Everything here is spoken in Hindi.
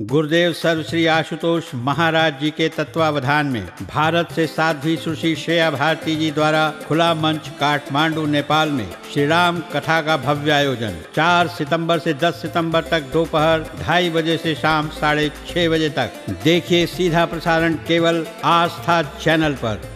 गुरुदेव सर्व श्री आशुतोष महाराज जी के तत्वावधान में भारत से साध्वी सुश्री श्रेया भारती जी द्वारा खुला मंच काठमांडू, नेपाल में श्री राम कथा का भव्य आयोजन। 4 सितंबर से 10 सितंबर तक दोपहर ढाई बजे से शाम साढ़े छह बजे तक। देखिए सीधा प्रसारण केवल आस्था चैनल पर।